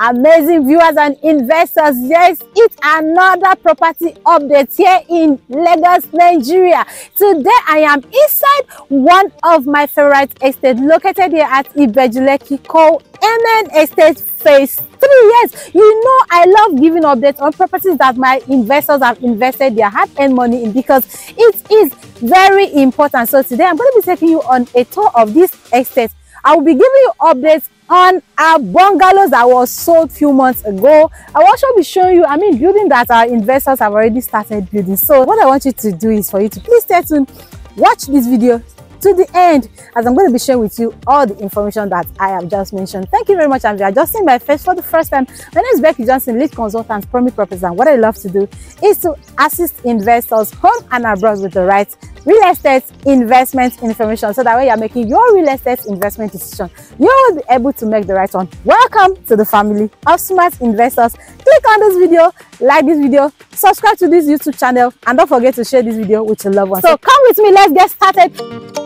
amazing viewers and investors yes it's another property update here in lagos nigeria. Today i am inside one of my favorite estates located here at Ibeju Lekki called Amen estate phase three. Yes you know i love giving updates on properties that my investors have invested their hard-earned money in because it is very important. So today i'm going to be taking you on a tour of this estate i will be giving you updates on our bungalows that was sold few months ago i will also be showing you i mean building that our investors have already started building so what i want you to do is for you to please stay tuned watch this video to the end as I'm going to be sharing with you all the information that I have just mentioned. Thank you very much. And are just seeing my face for the first time, my name is Becky Johnson, lead consultant, Promi Properties. And what I love to do is to assist investors home and abroad with the right real estate investment information so that way you're making your real estate investment decision you will be able to make the right one. Welcome to the family of smart investors. Click on this video like this video subscribe to this youtube channel and don't forget to share this video with your loved ones. So come with me let's get started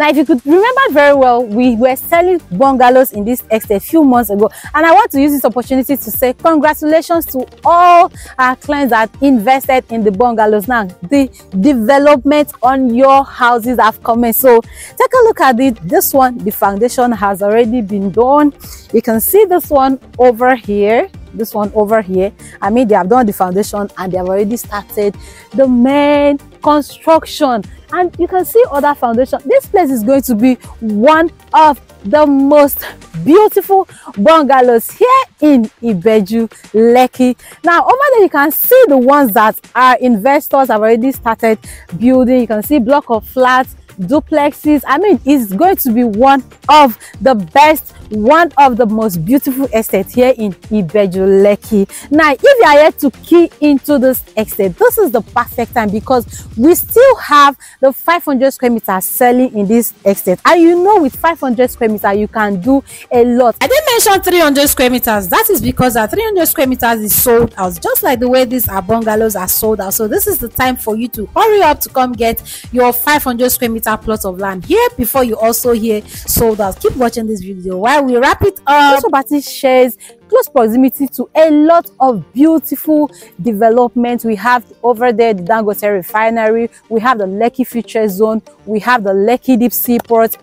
Now, if you could remember very well, we were selling bungalows in this estate a few months ago. And I want to use this opportunity to say congratulations to all our clients that invested in the bungalows. Now, the development on your houses have commenced. So take a look at it. This one, the foundation has already been done. You can see this one over here this one over here. I mean they have done the foundation and they have already started the main construction. And you can see other foundation. This place is going to be one of the most beautiful bungalows here in Ibeju Lekki. Now over there you can see the ones that our investors have already started building. You can see block of flats duplexes. I mean it's going to be one of the best one of the most beautiful estates here in Ibeju Lekki. Now, if you are yet to key into this estate, this is the perfect time because we still have the 500 square meters selling in this estate. And you know with 500 square meters, you can do a lot. I didn't mention 300 square meters. That is because our 300 square meters is sold out, just like the way these our bungalows are sold out. So this is the time for you to hurry up to come get your 500 square meter plot of land here before you also hear sold out. Keep watching this video while we wrap it up. Property shares close proximity to a lot of beautiful developments. We have over there the Dangote refinery, we have the Lekki Future Zone, we have the Lekki Deep Seaport,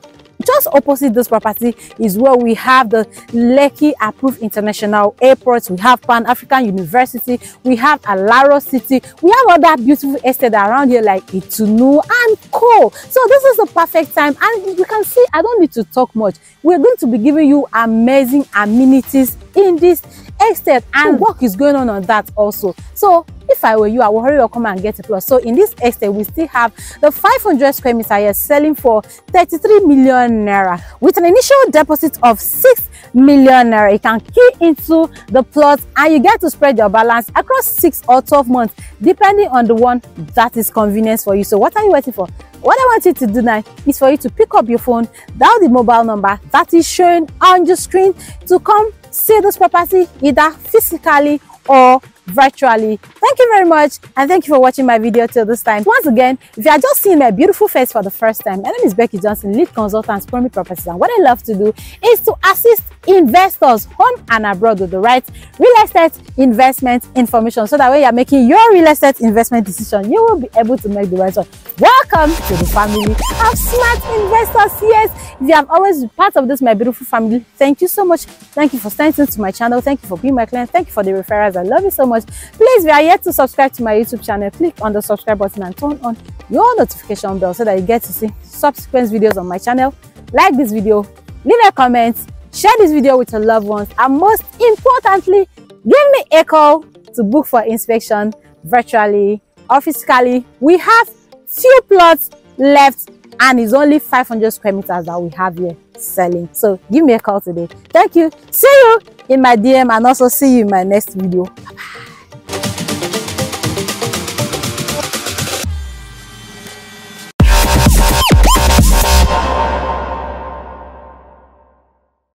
just opposite this property is where we have the Lekki approved international airport. We have Pan African University. We have Alaro City. We have other beautiful estates around here like Itunu and Co. So this is the perfect time. And you can see I don't need to talk much. We're going to be giving you amazing amenities in this estate and work is going on on that also. So if i were you i will hurry up come and get a plus. So in this estate we still have the 500 square meter here selling for 33 million naira with an initial deposit of 6 million naira. You can key into the plot and you get to spread your balance across 6 or 12 months depending on the one that is convenient for you. So what are you waiting for what i want you to do now is for you to pick up your phone dial the mobile number that is shown on your screen to come see this property either physically or virtually. Thank you very much and thank you for watching my video till this time. Once again if you are just seeing my beautiful face for the first time my name is becky johnson lead consultant Promi properties and what i love to do is to assist investors home and abroad with the right real estate investment information so that way you're making your real estate investment decision you will be able to make the right one. Welcome to the family of smart investors. Yes if you have always been part of this my beautiful family thank you so much. Thank you for staying tuned to my channel. Thank you for being my client. Thank you for the referrals. I love you so much please if you are yet to subscribe to my youtube channel. Click on the subscribe button and turn on your notification bell so that you get to see subsequent videos on my channel. Like this video leave a comment share this video with your loved ones and most importantly give me a call to book for inspection virtually or physically. We have few plots left and it's only 500 square meters that we have here selling. So give me a call today. Thank you. See you in my dm and also see you in my next video